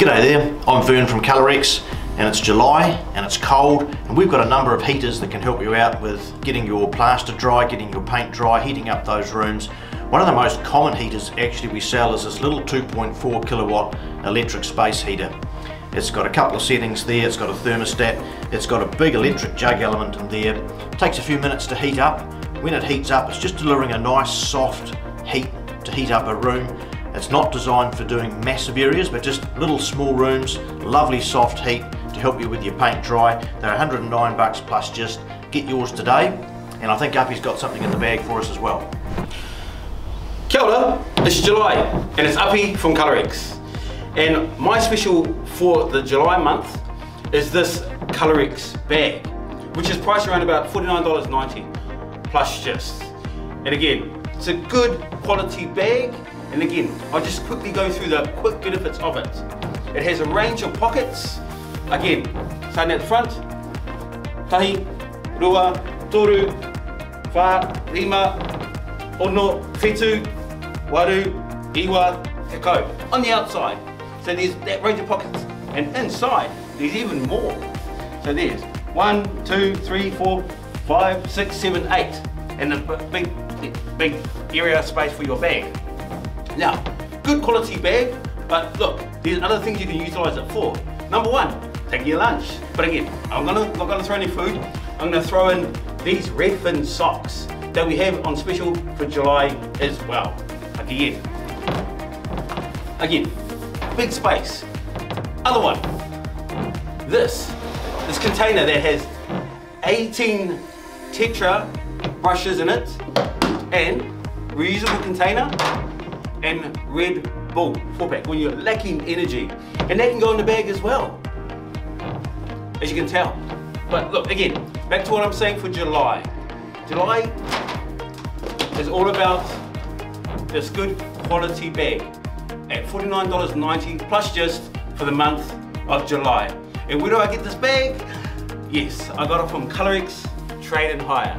G'day there, I'm Vern from Colorex and it's July and it's cold and we've got a number of heaters that can help you out with getting your plaster dry, getting your paint dry, heating up those rooms. One of the most common heaters actually we sell is this little 2.4 kilowatt electric space heater. It's got a couple of settings there, it's got a thermostat, it's got a big electric jug element in there. It takes a few minutes to heat up. When it heats up, it's just delivering a nice soft heat to heat up a room it's not designed for doing massive areas, but GST little small rooms, lovely soft heat to help you with your paint dry. They're 109 bucks plus GST get yours today. And I think Api's got something in the bag for us as well. Kia ora, it's July and it's Uppy from Colorex. And my special for the July month is this Colorex bag, which is priced around about $49.90 plus just. And again, it's a good quality bag and again, I'll just quickly go through the quick benefits of it. It has a range of pockets. Again, starting at the front, tahi, rua, toru, wha, rima, ono, whetu, waru, iwa, te On the outside, so there's that range of pockets. And inside, there's even more. So there's one, two, three, four, five, six, seven, eight. And a big, big area space for your bag. Now, good quality bag, but look, there's other things you can utilize it for. Number one, taking your lunch. But again, I'm gonna, not gonna throw any food. I'm gonna throw in these Redfin socks that we have on special for July as well. Again, again, big space. Other one, this, this container that has 18 Tetra brushes in it and reusable container and Red Bull 4-pack when you're lacking energy. And that can go in the bag as well, as you can tell. But look, again, back to what I'm saying for July. July is all about this good quality bag at $49.90 plus GST for the month of July. And where do I get this bag? Yes, I got it from Colorex Trade and Hire.